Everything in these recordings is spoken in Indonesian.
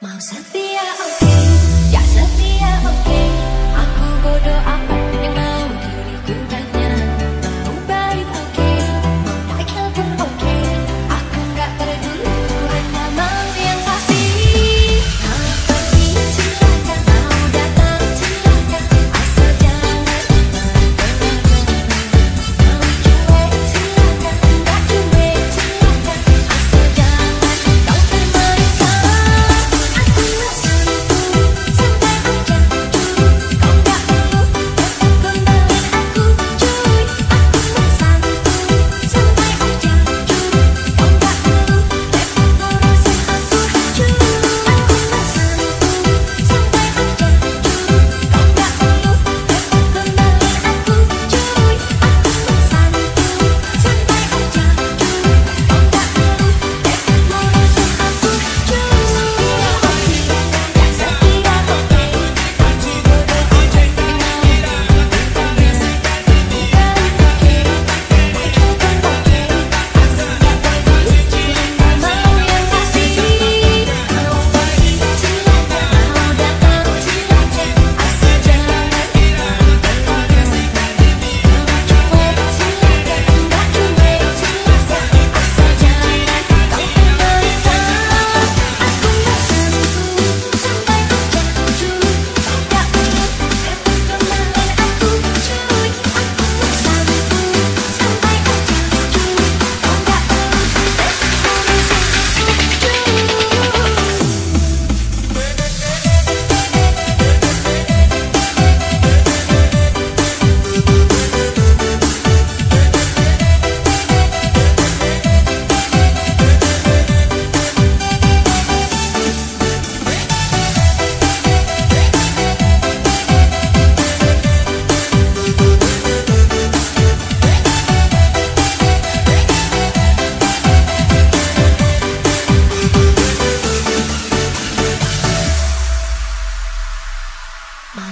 Mau setia oke, okay. ya setia oke okay. Aku bodoh apa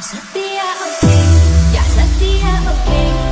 setia oke okay. ya setia oke okay.